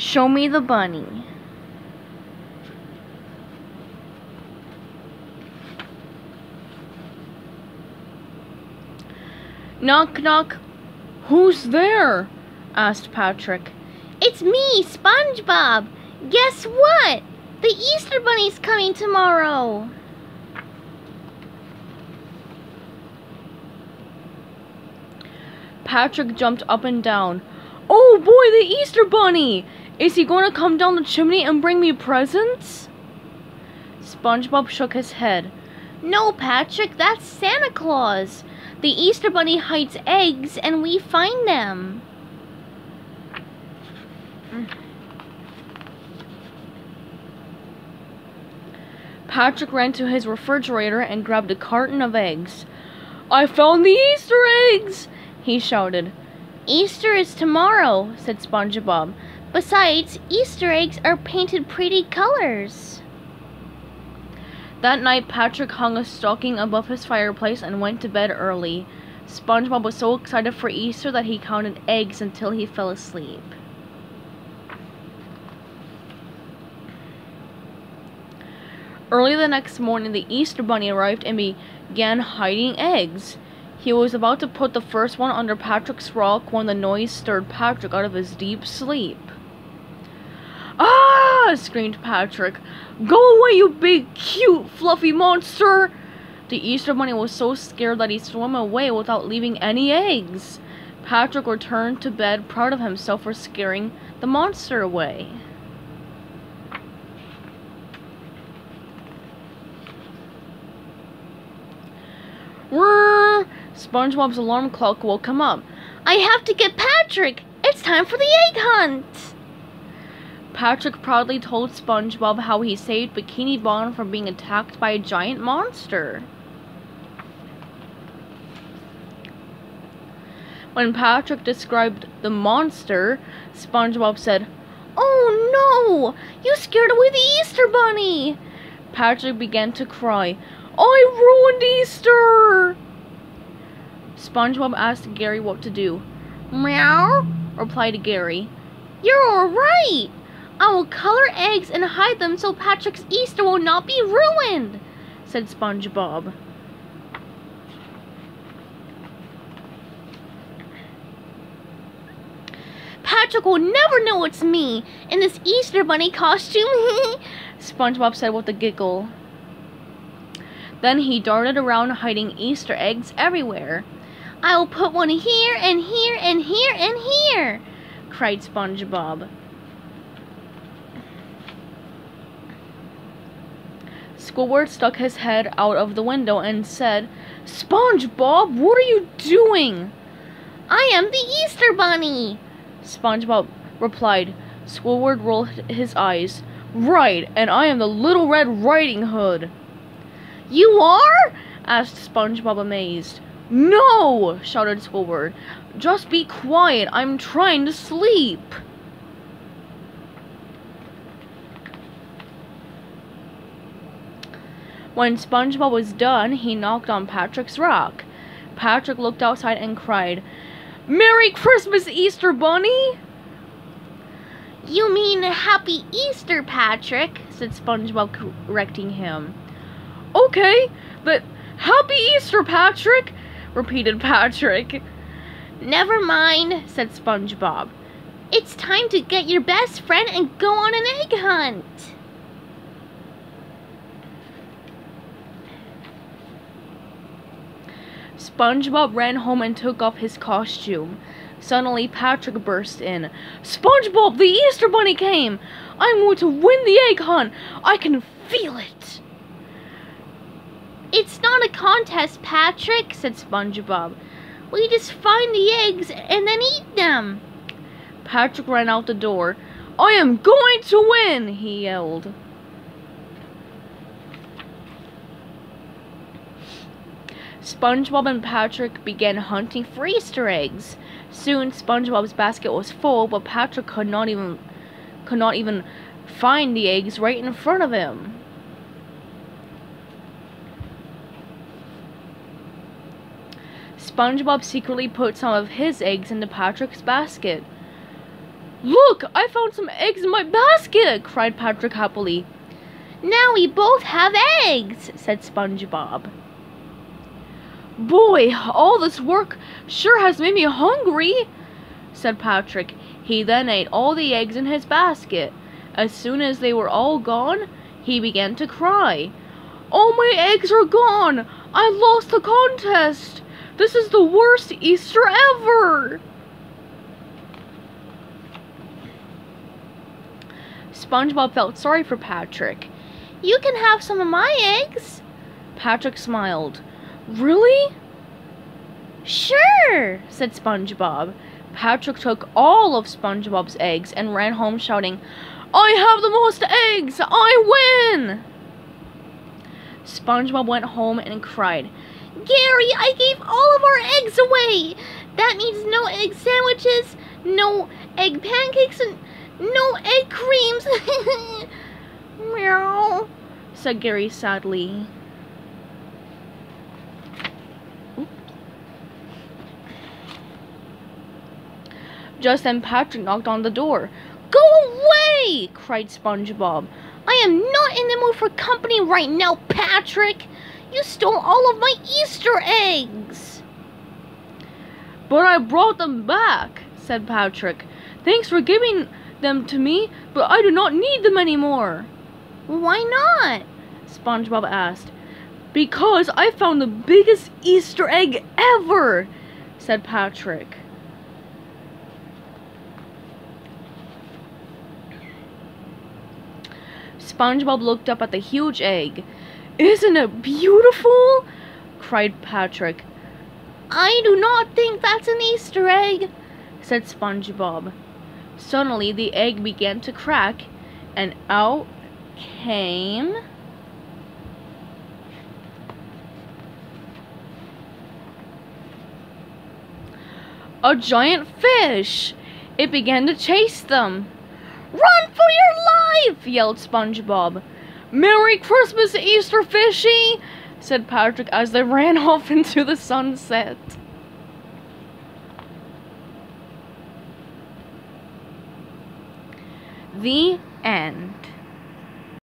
Show me the bunny. Knock, knock. Who's there? asked Patrick. It's me, SpongeBob. Guess what? The Easter Bunny's coming tomorrow. Patrick jumped up and down. Oh boy, the Easter Bunny! Is he going to come down the chimney and bring me presents? SpongeBob shook his head. No, Patrick, that's Santa Claus. The Easter Bunny hides eggs and we find them. Patrick ran to his refrigerator and grabbed a carton of eggs. I found the Easter eggs! he shouted. Easter is tomorrow, said SpongeBob. Besides, Easter eggs are painted pretty colors. That night, Patrick hung a stocking above his fireplace and went to bed early. SpongeBob was so excited for Easter that he counted eggs until he fell asleep. Early the next morning, the Easter Bunny arrived and began hiding eggs. He was about to put the first one under Patrick's rock when the noise stirred Patrick out of his deep sleep. Ah! screamed Patrick. Go away, you big, cute, fluffy monster! The Easter Bunny was so scared that he swam away without leaving any eggs. Patrick returned to bed proud of himself for scaring the monster away. Whirr! SpongeBob's alarm clock woke him up. I have to get Patrick! It's time for the egg hunt! Patrick proudly told SpongeBob how he saved Bikini Bottom from being attacked by a giant monster. When Patrick described the monster, SpongeBob said, Oh no! You scared away the Easter Bunny! Patrick began to cry. I ruined Easter! SpongeBob asked Gary what to do. Meow, replied Gary. You're alright! I will color eggs and hide them so Patrick's Easter will not be ruined, said SpongeBob. Patrick will never know it's me in this Easter Bunny costume, SpongeBob said with a giggle. Then he darted around hiding Easter eggs everywhere. I'll put one here and here and here and here, cried SpongeBob. Squidward stuck his head out of the window and said, SpongeBob, what are you doing? I am the Easter Bunny, SpongeBob replied. Squidward rolled his eyes. Right, and I am the Little Red Riding Hood. You are? asked SpongeBob amazed. No! shouted Squidward. Just be quiet. I'm trying to sleep. When SpongeBob was done, he knocked on Patrick's rock. Patrick looked outside and cried, Merry Christmas, Easter Bunny! You mean Happy Easter, Patrick, said SpongeBob, correcting him. Okay, but Happy Easter, Patrick, repeated Patrick. Never mind, said SpongeBob. It's time to get your best friend and go on an egg hunt. SpongeBob ran home and took off his costume. Suddenly, Patrick burst in. SpongeBob, the Easter Bunny came! I'm going to win the egg hunt! I can feel it! It's not a contest, Patrick, said SpongeBob. We just find the eggs and then eat them. Patrick ran out the door. I am going to win, he yelled. SpongeBob and Patrick began hunting for Easter eggs. Soon SpongeBob's basket was full, but Patrick could not even could not even find the eggs right in front of him. SpongeBob secretly put some of his eggs into Patrick's basket. Look, I found some eggs in my basket, cried Patrick happily. Now we both have eggs, said SpongeBob. Boy, all this work sure has made me hungry, said Patrick. He then ate all the eggs in his basket. As soon as they were all gone, he began to cry. All my eggs are gone! I lost the contest! This is the worst Easter ever! SpongeBob felt sorry for Patrick. You can have some of my eggs. Patrick smiled. Really? Sure, said SpongeBob. Patrick took all of SpongeBob's eggs and ran home shouting, I have the most eggs! I win! SpongeBob went home and cried, Gary, I gave all of our eggs away! That means no egg sandwiches, no egg pancakes, and no egg creams! Meow, said Gary sadly. Just then Patrick knocked on the door. Go away! cried SpongeBob. I am not in the mood for company right now, Patrick! You stole all of my Easter eggs! But I brought them back, said Patrick. Thanks for giving them to me, but I do not need them anymore. Why not? SpongeBob asked. Because I found the biggest Easter egg ever, said Patrick. SpongeBob looked up at the huge egg. Isn't it beautiful? cried Patrick. I do not think that's an Easter egg, said SpongeBob. Suddenly the egg began to crack, and out came... A giant fish! It began to chase them. Your yelled SpongeBob. Merry Christmas, Easter Fishy! said Patrick as they ran off into the sunset. The end.